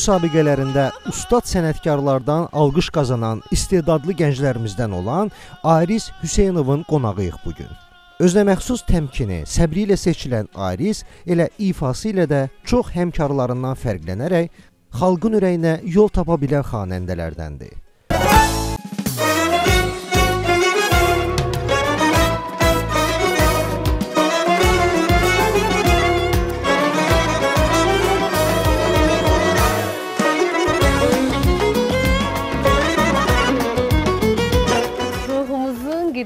Müsabiqələrində ustad sənətkarlardan alqış qazanan istedadlı gənclərimizdən olan Aris Hüseynovun qonağıyıq bu gün. Özünə məxsus təmkini, səbri ilə seçilən Aris elə ifası ilə də çox həmkarlarından fərqlənərək xalqın ürəyinə yol tapa bilən xanəndələrdəndir.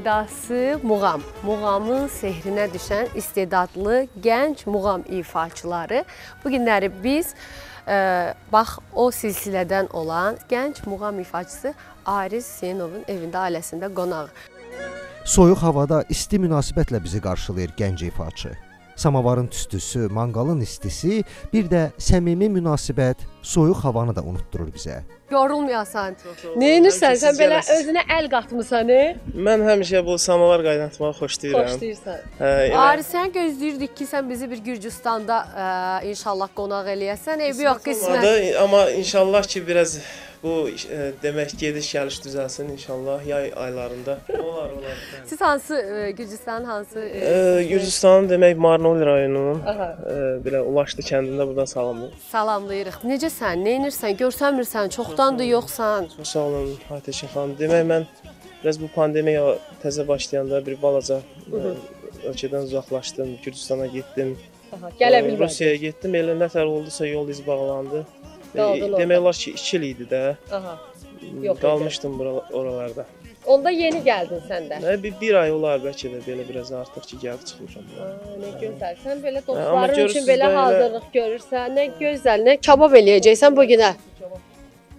Qidası muğam. Muğamın sehrinə düşən istedadlı gənc muğam ifaçıları. Bu günləri biz ə, bax o silsilədən olan gənc muğam ifaçısı Aris Hüseynovun evində, ailəsində qonaq. Soyuq havada isti münasibətlə bizi qarşılayır gənc ifaçı. Samavarın tüstüsü, manqalın istisi, bir də səmimi münasibət soyuq havanı da unutdurur bizə. Yorulmayasan. Neynirsən? Sən belə özünə əl qatmısan, e? Mən həmişə bu samavar qaynatmağı xoşlayıram. Xoşlayırsan. Hə, elə- Aris, sən gözləyirdik ki, sən bizi bir Gürcüstanda ə, inşallah qonaq eləyəsən. Evi yox, qismət. amma inşallah ki biraz bu e, demək gediş gəliş düzəlsin inşallah yay aylarında. Olar, olar. Siz hansı ə, Gürcüstanın hansı? ə, E, Gürcüstanın demək Marnoli rayonunun e, belə Ulaşlı kəndində buradan salamlayır. Salamlayırıq. Necəsən? Neynirsən? Görsənmirsən? Çoxdandır yoxsan. Çox sağ olun Aytəkin xanım. Demək mən biraz bu pandemiya təzə başlayanda bir balaca e, ölkədən uzaqlaşdım, Gürcüstana getdim. Aha, E, Rusiyaya getdim. Elə nətər oldusa yol iz bağlandı. Qaldın demək olar ki 2 il idi də. Aha. Yox idi. Qalmışdım bura, oralarda. Onda yeni gəldin sən də. Nə bir, bir ay olar bəlkə də belə biraz artıq ki gəlib çıxmışam. Aa, nə gözəl. Sən belə amma dostların üçün görürsüz belə hazırlıq görürsən. Nə gözəl. Nə kabab eləyəcəksən bu günə.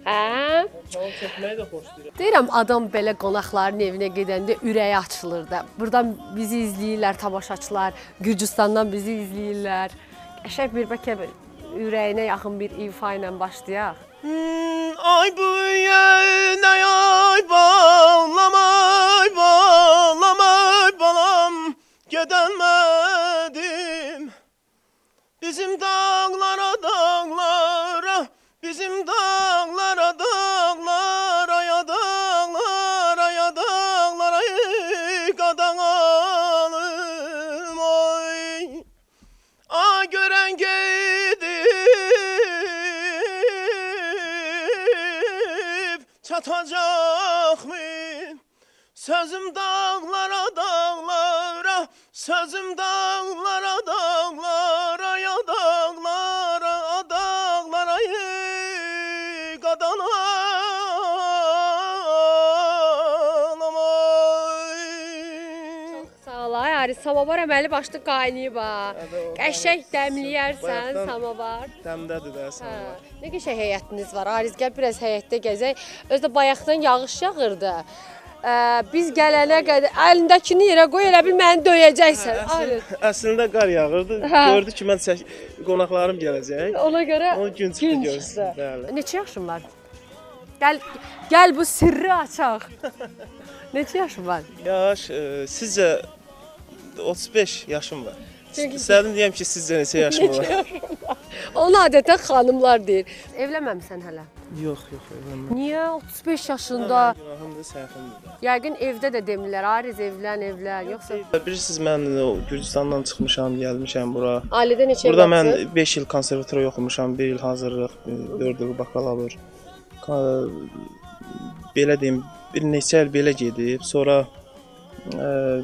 Hə? Çalıb çəkməyi də xoşlayıram. Deyirəm adam belə qonaqların evinə gedəndə ürəyi açılır da. Burdan bizi izləyirlər tamaşaçılar, Gürcüstandan bizi izləyirlər. Qəşəng bir bəlkə ürəyinə yaxın bir ifa ilə başlayaq. Hmm, ay bu yenə ay bağlamay Sözüm dağlara dağlara, sözüm dağlara dağlara ya dağlara dağlara ey ay Aris. Samavar əməli başlı qaynayıb ha. Qəşəng dəmləyərsən samavar. Dəmdədir də Hə. samavar. Nə qəşəng həyətiniz var. Aris gəl biraz həyətdə gəzək. Özdə bayaqdan yağış yağırdı. Biz gələnə qədər əlindəkini yerə qoy, elə bil məni döyəcəksən. Aris. Əslində qar yağırdı. Hə. Gördü ki, mən çək qonaqlarım gələcək. Ona görə Onu gün çıxdı görsün. Bəli. Neçə yaşın var? Gəl gəl bu sirri açaq. Neçə yaşın var? Yaş, e, sizcə 35 yaşım var. Çünki- İstədim deyəm ki, sizcə neçə yaşım var? Onu adətən xanımlar deyir. Evlənməmisən hələ. yox, yox, evlənməm. Niyə 35 yaşında? Günahımdır, səhvimdir. Yəqin evdə də demirlər, Ariz evlən, evlən, yoxsa Bilirsiniz mən Gürcüstandan çıxmışam, gəlmişəm bura. ailədə neçə Burada evladsın? mən 5 il konservatoriya oxumuşam, 1 il hazırlıq, 4 il bakalavr. Ka- Belə deyim, bir neçə il belə gedib. Sonra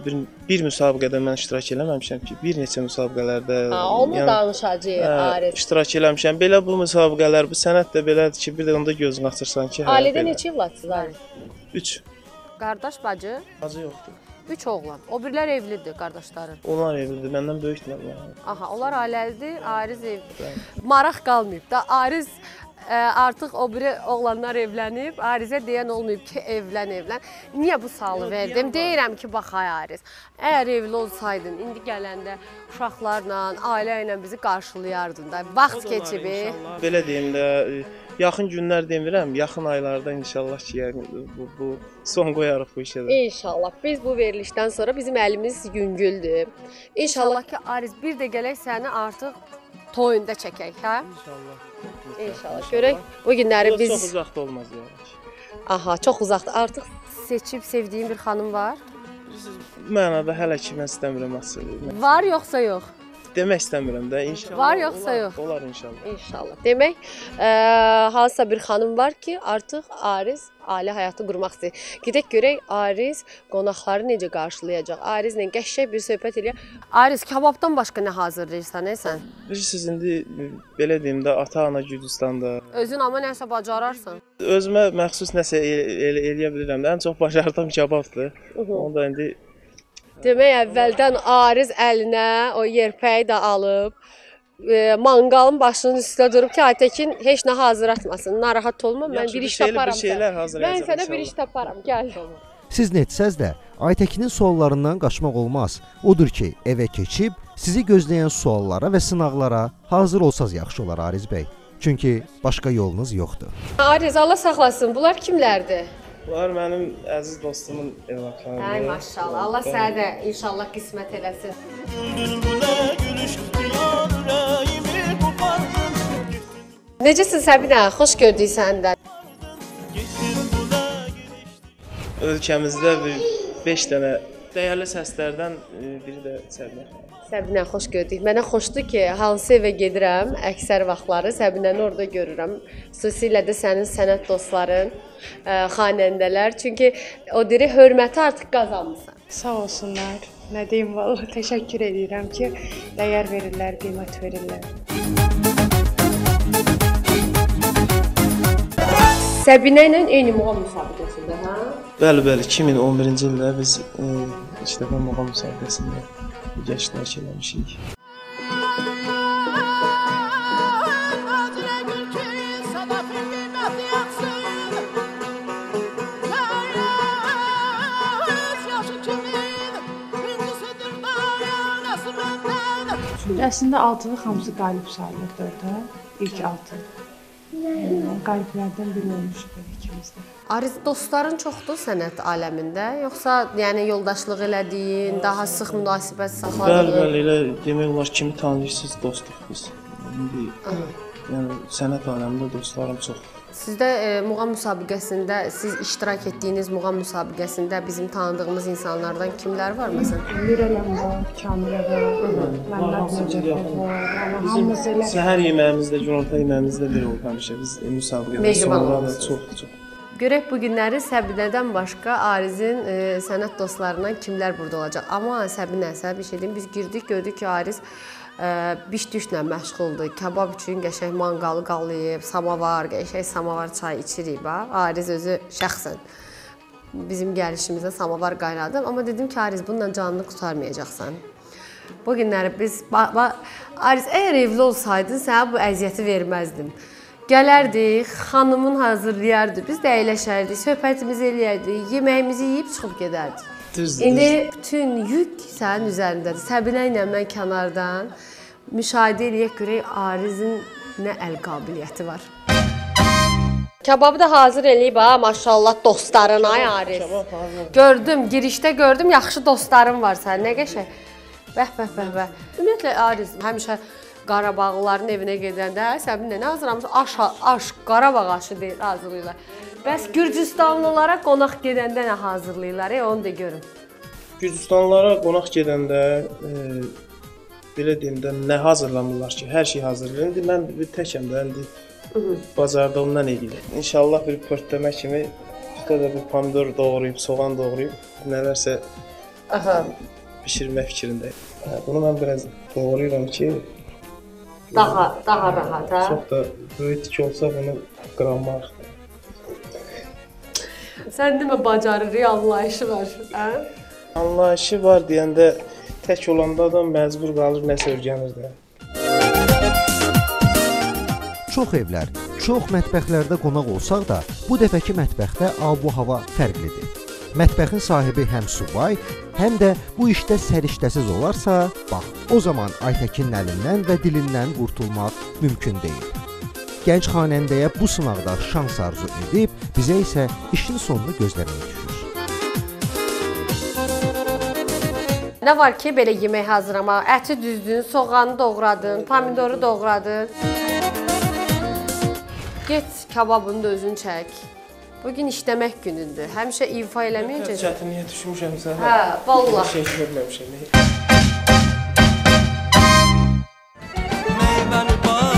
bir bir müsabiqədə mən iştirak eləməmişəm ki, bir neçə müsabiqələrdə Ha, onu yəni- danışacağıq, Hə, Ariz. iştirak eləmişəm. Belə bu müsabiqələr, bu sənət də belədir ki, bir də onda gözünü açırsan ki, hə. Ailədə neçə evladsınız Ariz? 3. Qardaş, bacı, Acı yoxdur. 3 oğlan. O birlər evlidir qardaşların. Onlar evlidir, məndən böyükdülər. yəni. Aha, onlar ailəlidir, Ariz ev. Maraq qalmayıb da. Ariz ə, artıq o biri oğlanlar evlənib, Arizə deyən olmayıb ki, evlən, evlən. Niyə bu sualı verdim? Deyirəm ki, bax ay Ariz, əgər evli olsaydın, indi gələndə uşaqlarla, ailə ilə bizi qarşılayardın da. Vaxt keçib. e. Belə deyim də, e, yaxın günlər demirəm, yaxın aylarda inşallah ki, yəni bu, bu son qoyarıq bu işə də. İnşallah biz bu verilişdən sonra bizim əlimiz yüngüldür. İnşallah ki Ariz bir də gələk səni artıq toyunda çəkək, hə? İnşallah. İnşallah. Görək bu günləri Biz... Çox uzaqda olmaz yəni. aha, çox uzaqda. Artıq seçib sevdiyin bir xanım var? Mənada hələ ki mən istəmirəm əsl. Var yoxsa yox? Demək istəmirəm də. İnşallah. Var yoxsa olar, yox? Olar inşallah. İnşallah. Demək, ə, hansısa bir xanım var ki, artıq Ariz ailə həyatı qurmaq istəyir. Gedək görək Ariz qonaqları necə qarşılayacaq. Arizlə qəşəng bir söhbət eləyək. Ariz kababdan başqa nə hazırlayırsan, nə sən? Bilirsiniz indi belə deyim də ata-ana Gürcüstanda Özün amma nəsə bacararsan. özümə məxsus nəsə el- el- eləyə bilirəm də. Ən çox bacardığım kababdır. Onu da indi Demək əvvəldən Ariz əlinə o yerpəyi də alıb e, manqalın başının üstə durub ki, Aytəkin heç nə hazırlatmasın. Narahat olma, mən Yaxşı, bir bir iş bir taparam. şeylər sənə. hazırlayacam Mən sənə bir iş taparam. Gəl. Siz netsəz də Aytəkinin suallarından qaçmaq olmaz. Odur ki, evə keçib sizi gözləyən suallara və sınaqlara hazır olsaz yaxşı olar Ariz bəy. Çünki başqa yolunuz yoxdur. Ariz Allah saxlasın. Bunlar kimlərdir? Bunlar mənim əziz dostumun evlatlarıdır. Ay maşallah. Allah sənə də inşallah qismət eləsin. Bülbüle gülüş yüreğimi kopardın Necəsən Səbinə? Xoş gördük gülüş Ölkəmizdə 5 dənə dəyərli səslərdən e, biri də Səbinə xanım. Səbinə xoş gördük. Mənə xoşdur ki, hansı evə gedirəm, əksər vaxtları Səbinəni orada görürəm. Xüsusilə də sənin sənət dostların, ə, xanəndələr. Çünki o diri hörməti artıq qazanmısan. Sağ olsunlar. Nə deyim vallahi təşəkkür edirəm ki, dəyər verirlər, qiymət verirlər. Səbinə ilə eyni muğam müsabiqəsində, hə? Bəli, bəli, 2011-ci ildə biz e, ilk dəfə muğam müsabiqəsində iştirak eləmişik. Əslində altılıq hamısı qalib sayılırdı orada. İlk altı. Yəni, qaliblərdən biri olmuşuq də. Ariz dostların çoxdur sənət aləmində, yoxsa yəni yoldaşlıq elədiyin, daha sıx münasibət Bəli, saxladığın? bəli, elə demək olar kimi tanıyırsınız, dostuq biz. İndi yəni sənət aləmində dostlarım çox. Sizdə e, muğam müsabiqəsində siz iştirak etdiyiniz muğam müsabiqəsində bizim tanıdığımız insanlardan kimlər var məsələn? Mirələm var, Kamilə var, Məmməd Nəcəfov var. Yəni hamımız elə Səhər yeməyimizdə, günorta yeməyimizdə bir olub həmişə biz müsabiqədən sonra da çox çox. Görək bu günləri Səbinədən başqa Arizin e, sənət dostlarından kimlər burada olacaq. Amma Səbinə, sənə bir şey deyim, biz girdik, gördük ki, Ariz e, biş-düşlə məşğuldur. Kabab üçün qəşəng manqalı qalıyıb, samavar, qəşəng samavar çay içirik bax. Ariz özü şəxsən bizim gəlişimizdə samavar qaynadım, amma dedim ki, Ariz bununla canını qurtarmayacaqsan. Bu günləri biz Ariz əgər evli olsaydın sənə bu əziyyəti verməzdim. Gələrdik, xanımın hazırlayardı. Biz də əyləşərdik, söhbətimizi eləyərdik, yeməyimizi yeyib çıxıb gedərdik. Düzdür. İndi bütün yük sənin üzərindədir. Səbinə ilə mən kənardan müşahidə eləyək görək Arizin nə əl qabiliyyəti var. Kababı da hazır eləyib ha, maşallah dostların ay Ariz. Kabab hazır. Gördüm, girişdə gördüm, yaxşı dostların var sənin. Nə qəşəng. Bəh, bəh, bəh, bəh. Ümumiyyətlə Ariz həmişə Qarabağlıların evinə gedəndə Səbinə nə hazırlamış? Aş, aş, Qarabağ aşı deyir, hazırlayırlar. Bəs Gürcüstanlılara qonaq gedəndə nə hazırlayırlar? E, onu da görüm. Gürcüstanlılara qonaq gedəndə e, belə deyim də nə hazırlamırlar ki, hər şey hazırdır. İndi mən bir təkəm də indi bazardığımdan eləyirəm. İnşallah bir pörtləmə kimi qədər bir pomidor doğrayıb, soğan doğrayıb, nələrsə Aha. bişirmək fikrindəyim. Hə, bunu mən biraz doğrayıram ki, Daha daha rahat ha. çox da böyük tik olsa bunu qıramaq. Sən demə bacarır, anlayışı var, hə? Anlayışı var deyəndə tək olanda adam məcbur qalır nəsə öyrənir də. Çox evlər, çox mətbəxlərdə qonaq olsaq da, bu dəfəki mətbəxdə abu-hava fərqlidir. Mətbəxin sahibi həm subay, həm də bu işdə səriştəsiz olarsa, bax, o zaman Aytəkin əlindən və dilindən qurtulmaq mümkün deyil. Gənc xanəndəyə bu sınaqda şans arzu edib, bizə isə işin sonunu gözləmək düşür. Nə var ki, belə yemək hazırlamaq. Əti düzdün, soğanı doğradın, pomidoru doğradın. Get kababını da özün çək. Bu gün işləmək günündür. Həmişə ifa eləməyəcəksən. Çətinliyə düşmüşəmsə. Hə, vallah. Şey görməmişəm. meyvəli bağ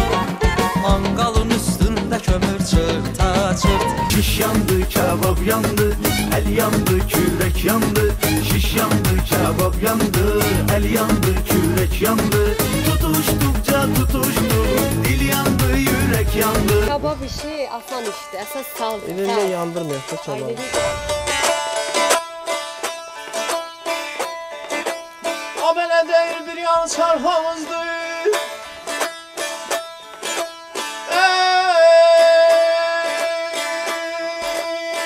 Manqalın üstündə kömür çırta çırt Şiş yandı, kebap yandı, el yandı, kürek yandı. Şiş yandı, kebap yandı, el yandı, kürek yandı. Tutuştukça tutuştuk, dil yandı, yürek yandı. Kabab işi asan işdir. Əsas saldır. Elində yandırmıyor da çaban. A belə deyil bir yan çarxımızdır.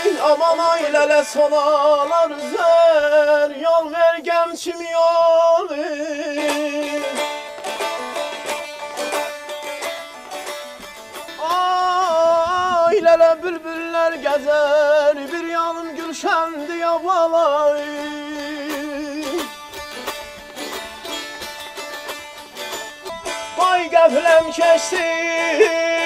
Ey, Aman ailələ sonalar zər Yol ver gəmçim yol bülbüllər gəzər Bir yanım gülşəndi yavalay Vay qəfləm keçdi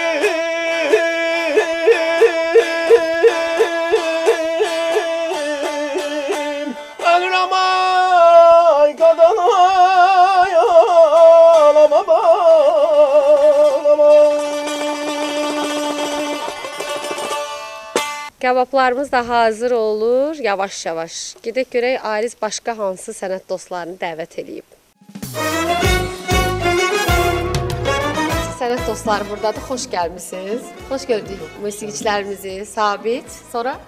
Kabablarımız da hazır olur, yavaş-yavaş. Gedək görək Ariz başqa hansı sənət dostlarını dəvət eləyib. Sənət dostları burdadır. Xoş gəlmisiniz. Xoş gördük musiqiçilərimizi. Sabit, sonra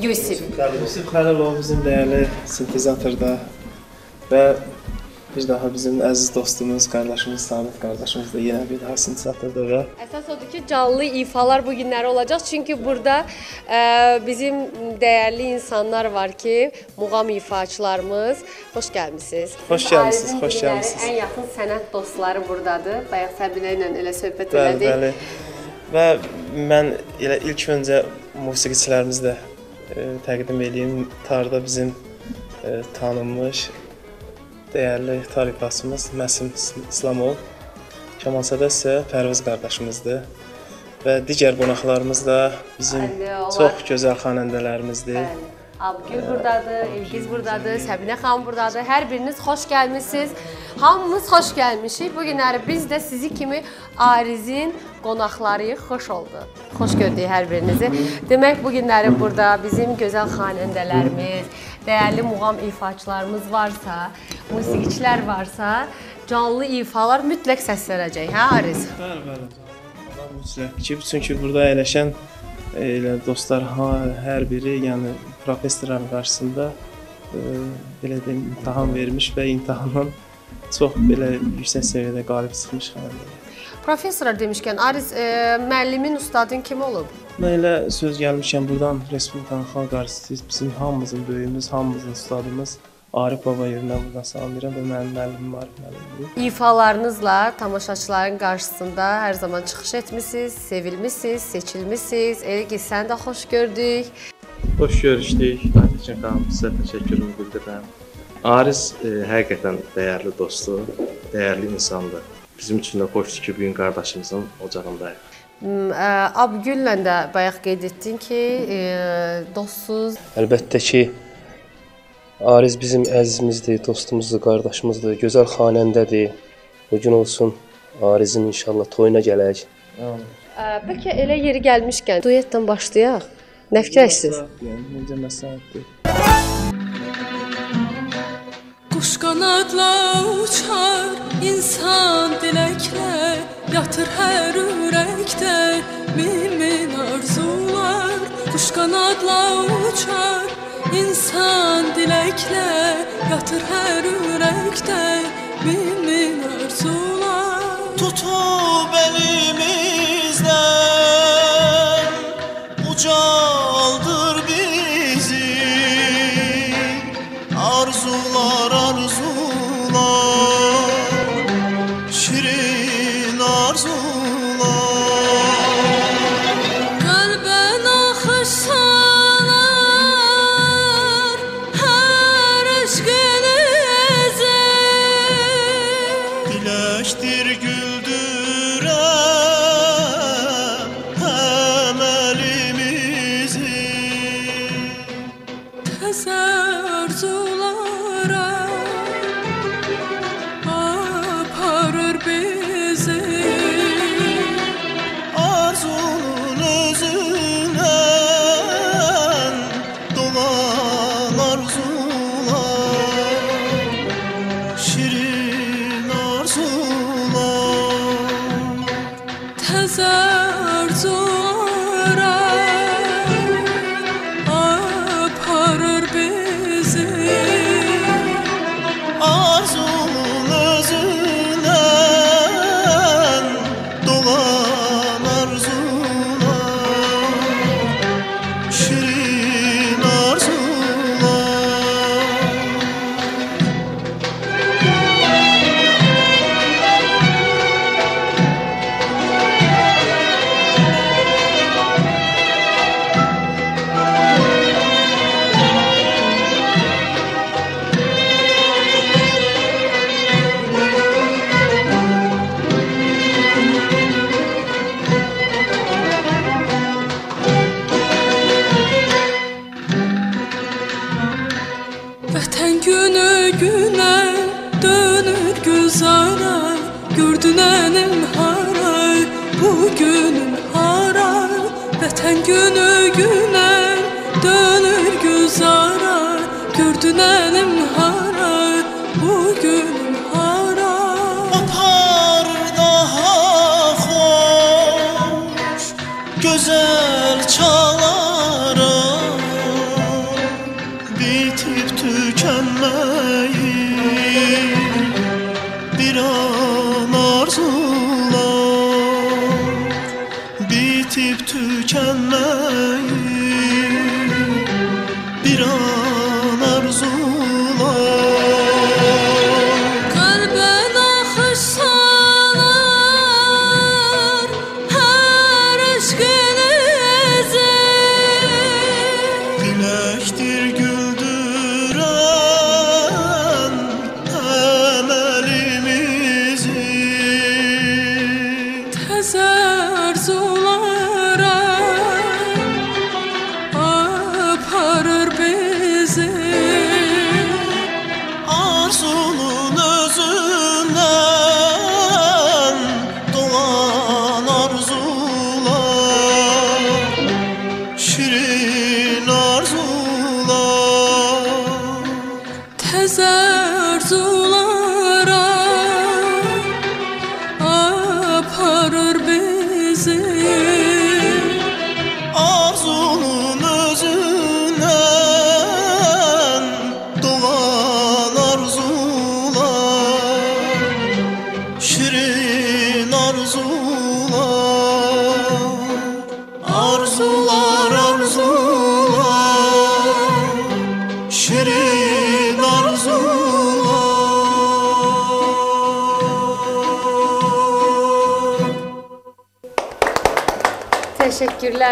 Yusif. Yusuf Xəlilov bizim dəyərli sintezatorda və bir daha bizim əziz dostumuz, qardaşımız Sabit qardaşımız da yenə bir daha sintezatorda və Əsas odur ki, canlı ifalar bu günləri olacaq. Çünki burada ə, bizim dəyərli insanlar var ki, muğam ifaçılarımız. Xoş gəlmisiniz. Xoş gəlmisiniz, xoş gəlmisiniz. Ən yaxın sənət dostları burdadır. Bayaq Səbinə ilə elə söhbət bəli, elədik. bəli. Və mən elə ilk öncə musiqiçilərimizi də e, təqdim edeyim. Tarda bizim e, tanınmış dəyərli tar ifaçımız Məsim İslamov. Kamansada isə Pərviz qardaşımızdır. Və digər qonaqlarımız da bizim Bəli, çox gözəl xanəndələrimizdir. Bəli. Abgül burdadır, İlgiz burdadır, Səbinə xanım burdadır. Hər biriniz xoş gəlmisiniz. Hamımız xoş gəlmişik. Bu günləri biz də sizi kimi Arizin qonaqlarıyıq. Xoş oldu. Xoş gördük hər birinizi. Demək bu günləri burada bizim gözəl xanəndələrimiz, dəyərli muğam ifaçılarımız varsa, musiqiçilər varsa, canlı ifalar mütləq səslənəcək, hə Ariz? Bəli, bəli. Allah mütləq ki, çünki burada əyləşən elə dostlar hər biri, yəni professorların qarşısında e, belə deyim, imtahan vermiş və imtahandan çox belə yüksək səviyyədə qalib çıxmış xanımlar. Professorlar demişkən Ariz, e, müəllimin, ustadın kim olub? Mən elə söz gəlmişəm burdan Respublikanın Xalq Artisti bizim hamımızın böyüyümüz, hamımızın ustadımız Arif baba yerinə buradan salamlayıram və mənim müəllimim Arif müəllimdir. İfalarınızla tamaşaçıların qarşısında hər zaman çıxış etmisiniz, sevilmisiniz, seçilmisiniz. Elgi sən də xoş gördük. Xoş görüşdük. Aytəkin xanım, sizə təşəkkürümü bildirirəm. Ariz e, həqiqətən dəyərli dostdur, dəyərli insandır. Bizim üçün də xoşdur ki, bu gün qardaşımızın ocağındayıq. M, ə, Abgüllə də bayaq qeyd etdin ki, e, dostsuz. Əlbəttə ki, Ariz bizim əzizimizdir, dostumuzdur, qardaşımızdır, gözəl xanəndədir. Bu gün olsun Arizin inşallah toyuna gələk. Bəlkə elə yeri gəlmişkən duetdən başlayaq. Nə fikirləşirsiniz? Yəni necə məsləhətdir? Kuş kanatla uçar insan dilekle Yatır her yürekte bin bin arzular. Kuş kanatla uçar insan dilekle Yatır her yürekte bin bin arzular. Tutup elimizden uçar llorar. güne dönür güzara Kürdünenim hara bugün hara Apar daha hoş güzel çalar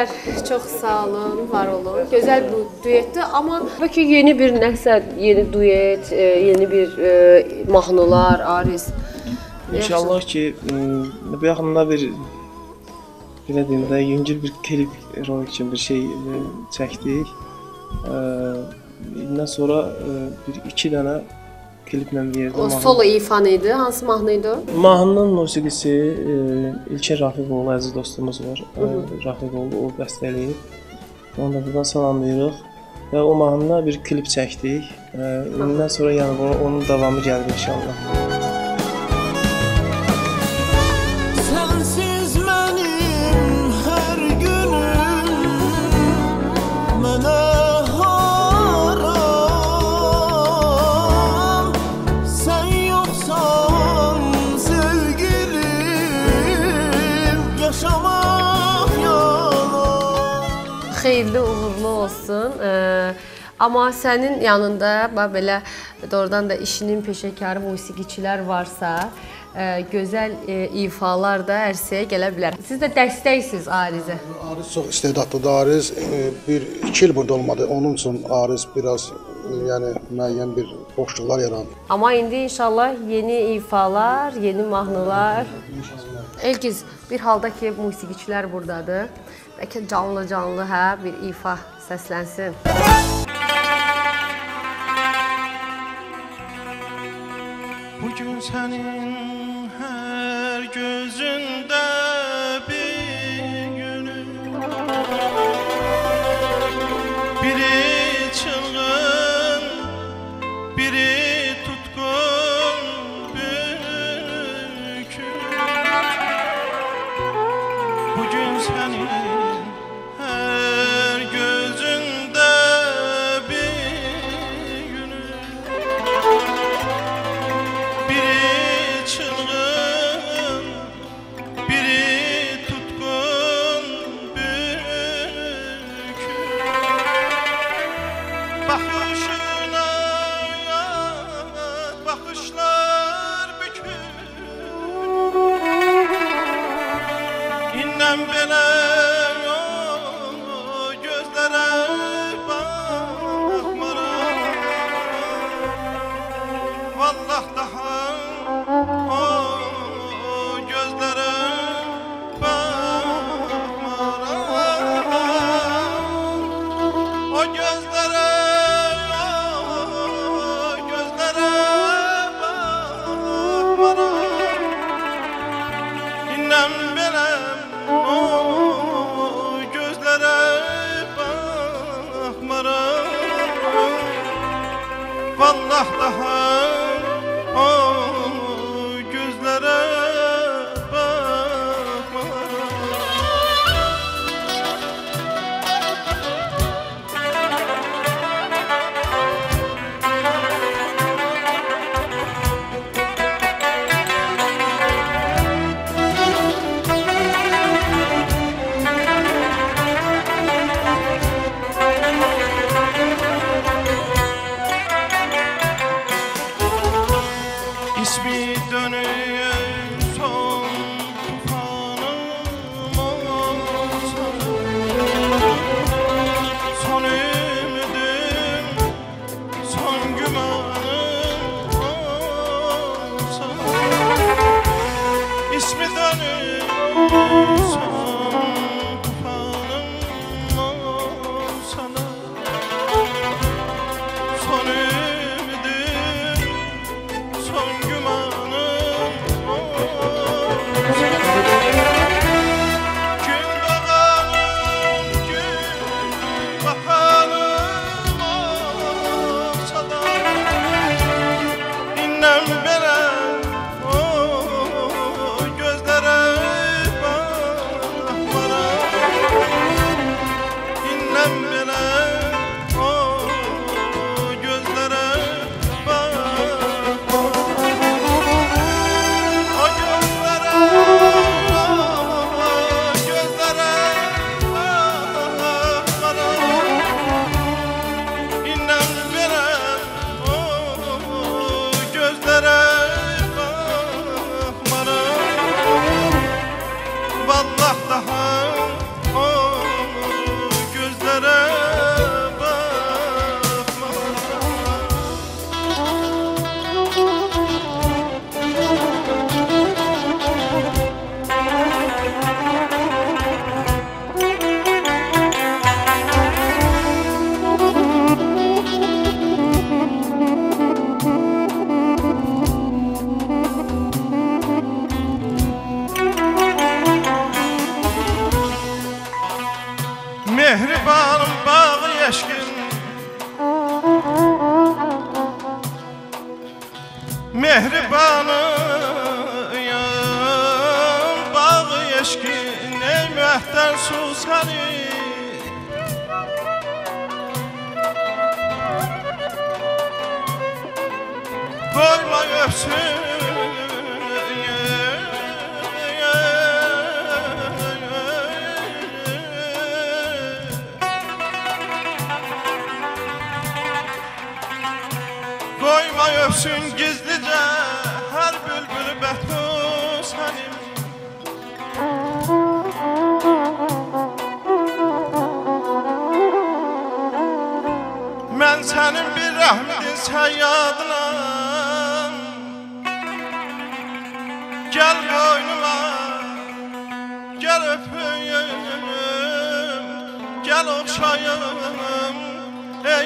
Təşəkkürlər. Çox sağ olun, var olun. Gözəl bu duetdir, amma bəlkə yeni bir nəsə, yeni duet, e, yeni bir e, mahnılar, Aris. İnşallah ki, m, bu yaxında bir belə deyim də, yüngül bir klip rolik kimi bir şey e, çəkdik. E, Bundan sonra e, bir iki dənə kliplə bir yerdə O mahnı- solo ifan idi. Hansı mahnı idi? Mahnının musiqisi e, İlker Rafiqoğlu əziz dostumuz var. E, Hı hı. Rafiqoğlu o bəstələyib. Onu da buradan salamlayırıq. Və o mahnına bir klip çəkdik. E, Bundan sonra yəni onun davamı gəlir inşallah. Sensiz Xeyirli uğurlu olsun. Ee, amma sənin yanında bax belə doğrudan da işinin peşəkarı musiqiçilər varsa, e, gözəl e, ifalar da ərsəyə gələ bilər. Siz də dəstəksiniz Arizə. Ariz çox istedadlıdır. Ariz e, bir iki il burada olmadı. Onun üçün Ariz biraz e, yəni müəyyən bir boşluqlar yarandı. Amma indi inşallah yeni ifalar, yeni mahnılar. Elgiz bir halda ki musiqiçilər burdadır. Bəlkə canlı-canlı hə bir ifa səslənsin. Bugün senin her gözünde bir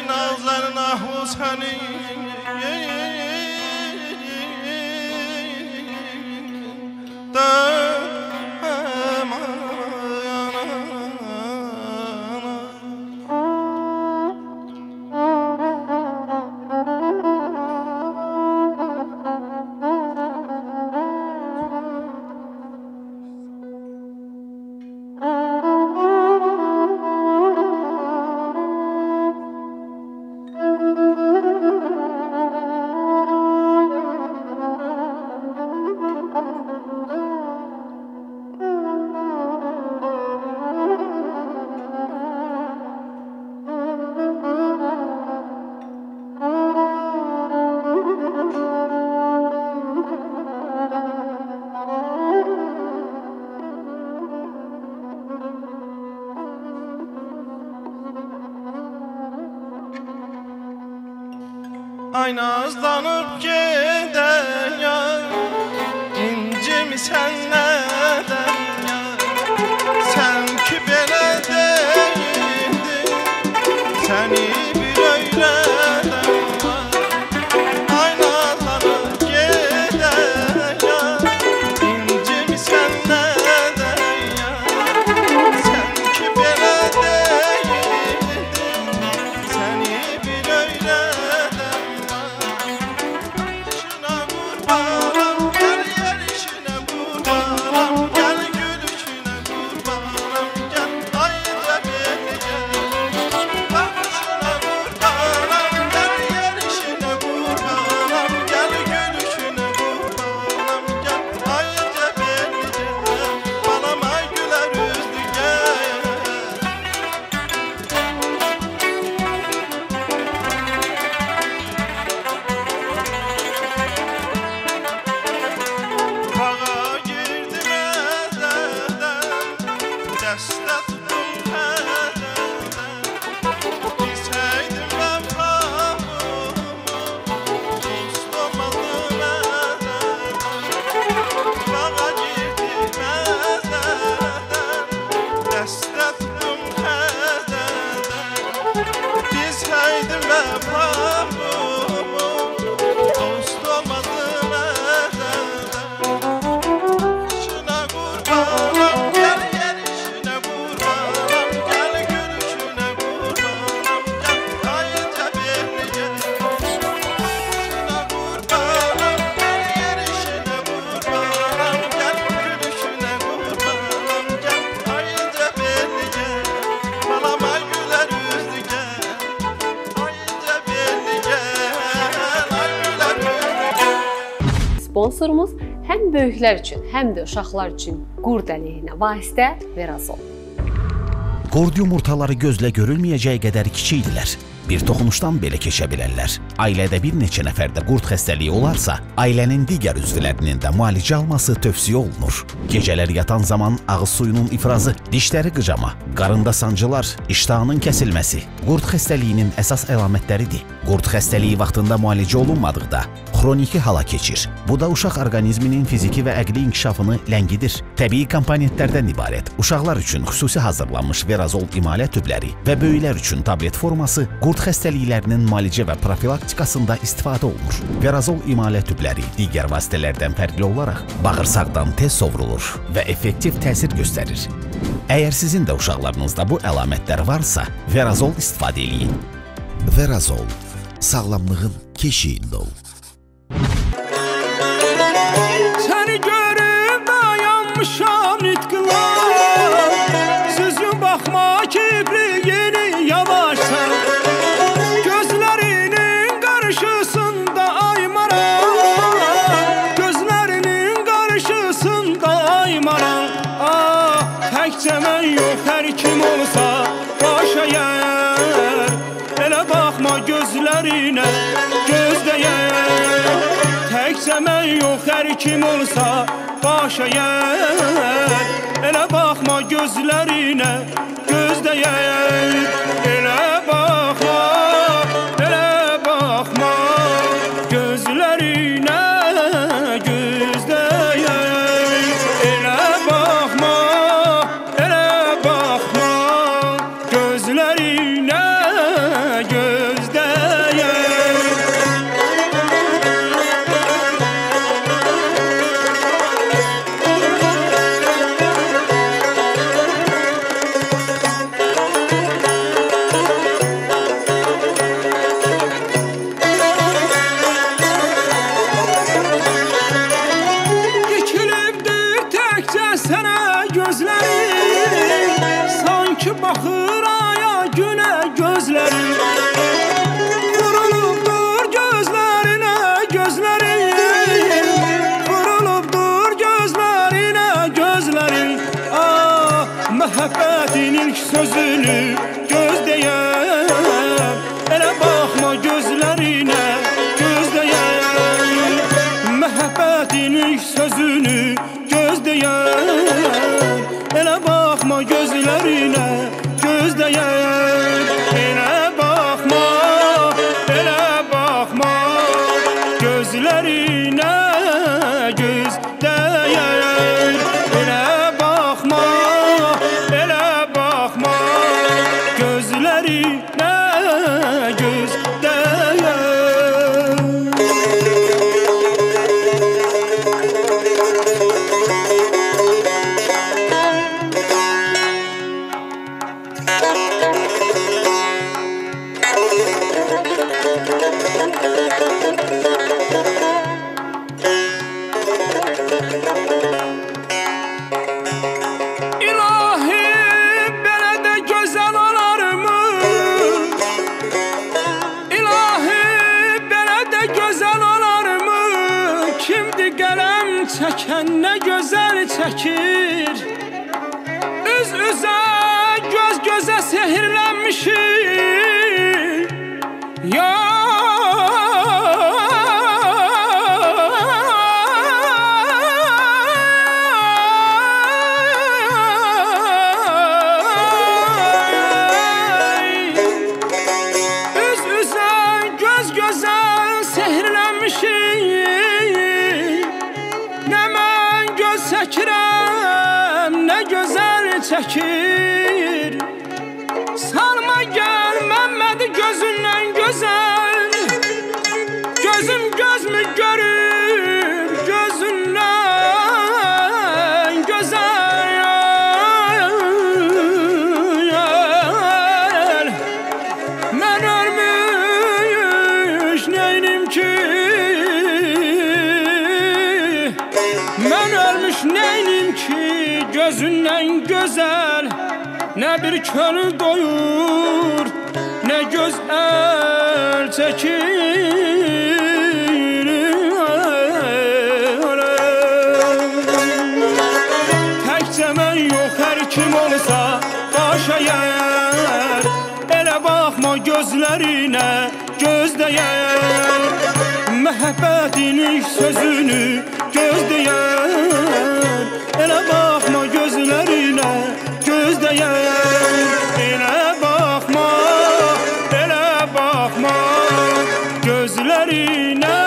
Ey nazların Sponsorumuz həm böyüklər üçün, həm də uşaqlar üçün qurd əleyhinə vasitə Verazol. Qord yumurtaları gözlə görülməyəcəyi qədər kiçikdirlər. Bir toxunuşdan belə keçə bilərlər. Ailədə bir neçə nəfərdə qurd xəstəliyi olarsa, ailənin digər üzvlərinin də müalicə alması tövsiyə olunur. Gecələr yatan zaman ağız suyunun ifrazı, dişləri qıcama, qarında sancılar, iştahının kəsilməsi qurd xəstəliyinin əsas əlamətləridir. Qurd xəstəliyi vaxtında müalicə olunmadıqda xroniki hala keçir. Bu da uşaq orqanizminin fiziki və əqli inkişafını ləngidir. Təbii komponentlərdən ibarət uşaqlar üçün xüsusi hazırlanmış Verazol imalə tübləri və böyüklər üçün tablet forması qurd xəstəliklərinin müalicə və profilaktikasında istifadə olunur. Verazol imalə tübləri digər vasitələrdən fərqli olaraq bağırsaqdan tez sovrulur və effektiv təsir göstərir. Əgər sizin də uşaqlarınızda bu əlamətlər varsa, Verazol istifadə edin. Verazol sağlamlığın keşiyində ol. Hər kim olsa başa yer Elə baxma gözlərinə gözləyər Təkcə mən yox hər kim olsa başa yer Elə baxma gözlərinə gözləyər məhəbbətin ilk sözünü gözləyəm baxma gözlərinə gözdəyər Məhəbbətin ilk sözünü gözdəyər Elə baxma gözlərinə gözdəyər Elə baxma, elə baxma Gözlərinə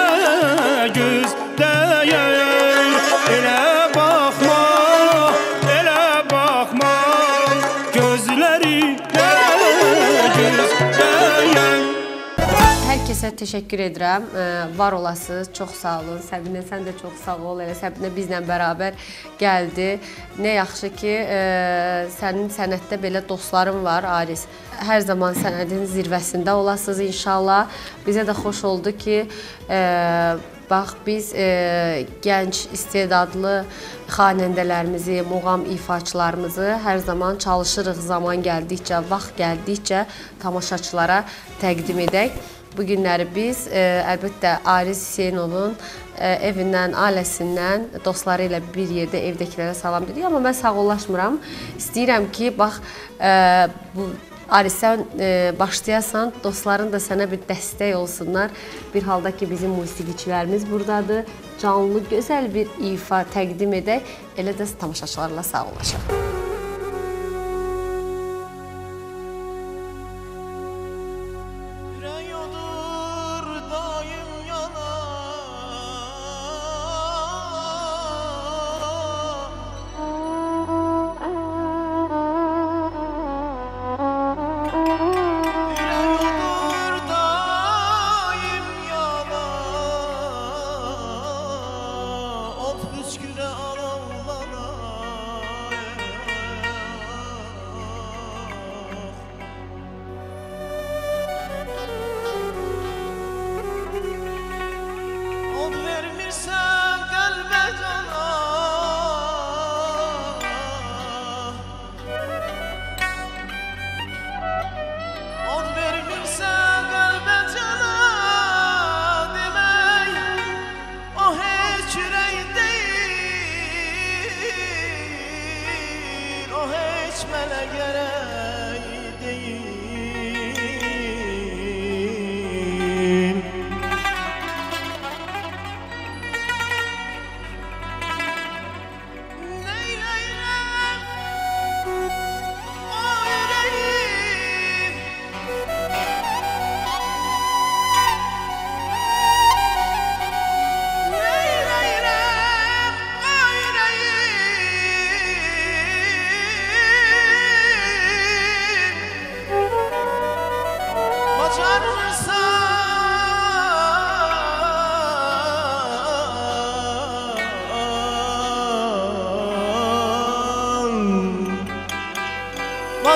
təşəkkür edirəm. Var olasınız. Çox sağ olun. Səbinə sən də çox sağ ol. Elə Səbinə bizlə bərabər gəldi. Nə yaxşı ki, sənin sənətdə belə dostların var, Aris. Hər zaman sənədin zirvəsində olasınız inşallah. Bizə də xoş oldu ki, bax biz ə, gənc istedadlı xanəndələrimizi, muğam ifaçılarımızı hər zaman çalışırıq zaman gəldikcə, vaxt gəldikcə tamaşaçılara təqdim edək. Bu günləri biz e, əlbəttə Aris Hüseynovun e, evindən, ailəsindən, dostları ilə bir yerdə evdəkilərə salam dedik, amma mən sağollaşmıram. İstəyirəm ki, bax e, bu Aris sən e, başlayasan, dostların da sənə bir dəstək olsunlar. Bir halda ki, bizim musiqiçilərimiz burdadır. Canlı, gözəl bir ifa təqdim edək. Elə də tamaşaçılarla sağollaşaq.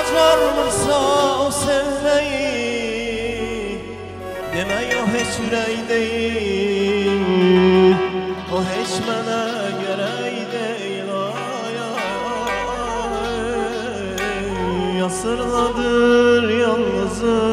Bacarmırsa o sevmeyi Demək o heç ürək deyil O heç mənə gərək deyil ay, ay, Yasırladır yalnızım